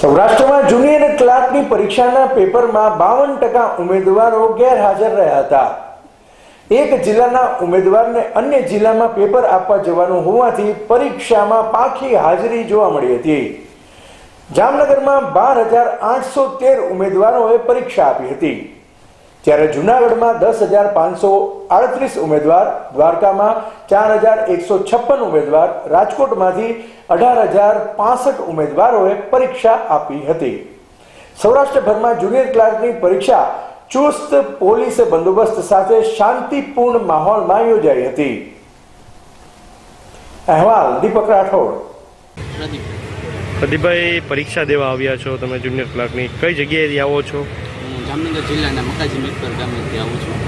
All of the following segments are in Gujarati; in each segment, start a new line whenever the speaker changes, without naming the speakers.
સૌરાષ્ટ્રમાં જુનિયર ક્લાર્કની પરીક્ષાના પેપરમાં બાવન ટકા ઉમેદવારો ગેરહાજર રહ્યા હતા. એક જિલ્લાના ઉમેદવારને અન્ય જિલ્લામાં પેપર આપવા જવાનું હોવાથી પરીક્ષામાં પાકી હાજરી જોવા મળી હતી. જામનગરમાં બાર હજાર આઠસો તેર ઉમેદવારોએ પરીક્ષા આપી હતી. જ્યારે જુનાગઢમાં દસ હજાર પાંચસો આડત્રીસ ઉમેદવાર, દ્વારકામાં ચાર હજાર એકસો છપ્પન ઉમેદવાર, રાજકોટમાંથી અઢાર હજાર પાસઠ ઉમેદવારોએ પરીક્ષા આપી હતી. સૌરાષ્ટ્રભરમાં જુનિયર ક્લાર્કની પરીક્ષા ચુસ્ત પોલીસ બંદોબસ્ત સાથે શાંતિપૂર્ણ માહોલમાં યોજાઈ હતી. અહેવાલ, દીપક રાઠોડ.
પ્રદીપ
પ્રદીપભાઈ, પરીક્ષા દેવા આવ્યા છો? તમે જુનિયર ક્લાર્કની કઈ જગ્યાએથી આવો છો?
જામનગર જિલ્લાના મકાજી મેટપર ગામેથી આવું છું.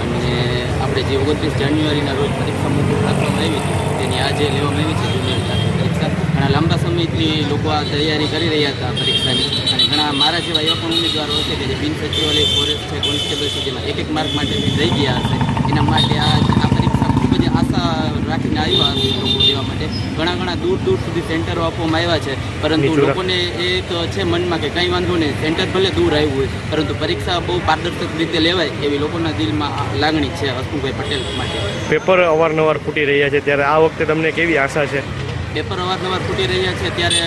અને આપણે જે ઓગણત્રીસ જાન્યુઆરીના રોજ પરીક્ષા મોકૂફ રાખવામાં આવી હતી તેની આજે લેવામાં આવી છે, જુનિયર પરીક્ષા. ઘણા લાંબા સમયથી લોકો આ તૈયારી કરી રહ્યા હતા પરીક્ષાની. અને ઘણા મારા જેવા એવા પણ ઉમેદવારો હશે કે જે બિન સચિવાલય ફોરેસ્ટ છે કોન્સ્ટેબલ છે, જેમાં એક એક માર્ક માટે રહી ગયા હશે, એના માટે આ આશા રાખીને આવ્યા લોકો દેવા માટે. ઘણા ઘણા દૂર દૂર સુધી સેન્ટરો આપવામાં આવ્યા છે પરંતુ. લોકોને એક છે મનમાં કે કંઈ વાંધો નહીં સેન્ટર ભલે દૂર આવ્યું હોય પરંતુ પરીક્ષા બહુ પારદર્શક રીતે લેવાય એવી લોકોના દિલમાં લાગણી છે હસમુખભાઈ પટેલ માટે.
પેપર અવારનવાર ફૂટી રહ્યા છે ત્યારે આ વખતે તમને કેવી આશા છે?
પેપર અવારનવાર ફૂટી રહ્યા છે ત્યારે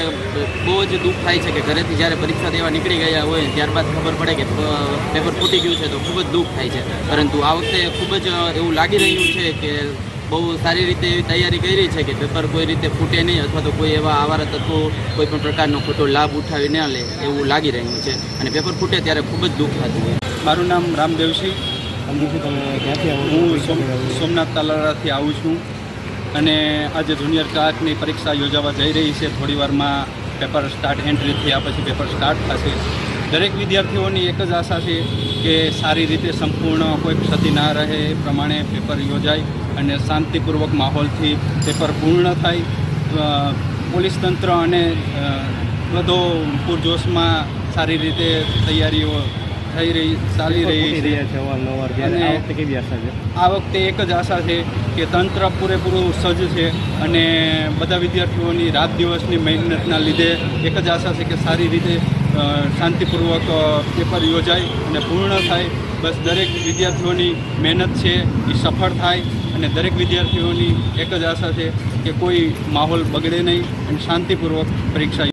બહુ જ દુઃખ થાય છે કે ઘરેથી જ્યારે પરીક્ષા દેવા નીકળી ગયા હોય ત્યારબાદ ખબર પડે કે પેપર ફૂટી ગયું છે તો ખૂબ જ દુઃખ થાય છે. પરંતુ આ વખતે ખૂબ જ એવું લાગી રહ્યું છે કે બહુ સારી રીતે એવી તૈયારી કરી છે કે પેપર કોઈ રીતે ફૂટે નહીં અથવા તો કોઈ એવા આવારા તત્વો કોઈ પણ પ્રકારનો ખોટો લાભ ઉઠાવી ન લે એવું લાગી રહ્યું છે. અને પેપર ફૂટે ત્યારે ખૂબ જ દુઃખ થતું હોય.
મારું નામ રામદેવસિંહ હું સોમનાથ તાલાળાથી આવું છું. અને આજે જુનિયર ક્લાર્કની પરીક્ષા યોજાવા જઈ રહી છે. થોડી વારમાં પેપર સ્ટાર્ટ એન્ટ્રી થયા પછી પેપર સ્ટાર્ટ થશે. દરેક વિદ્યાર્થીઓની એક જ આશા છે કે સારી રીતે સંપૂર્ણ કોઈ ક્ષતિ ના રહે. એ પ્રમાણે પેપર યોજાય. અને શાંતિપૂર્વક માહોલથી પેપર પૂર્ણ થાય. પોલીસ તંત્ર અને બધો પૂરજોશમાં સારી રીતે તૈયારીઓ થઈ રહી ચાલી રહી છે. અને આ વખતે
આશા છે?
આ વખતે એક જ આશા છે કે તંત્ર પૂરેપૂરું સજ્જ છે અને બધા વિદ્યાર્થીઓની રાત દિવસની મહેનતના લીધે એક જ આશા છે કે સારી રીતે શાંતિપૂર્વક પેપર યોજાય અને પૂર્ણ થાય. બસ દરેક વિદ્યાર્થીઓની મહેનત છે એ સફળ થાય. અને દરેક વિદ્યાર્થીઓની એક જ આશા છે કે કોઈ માહોલ બગડે નહીં અને શાંતિપૂર્વક પરીક્ષા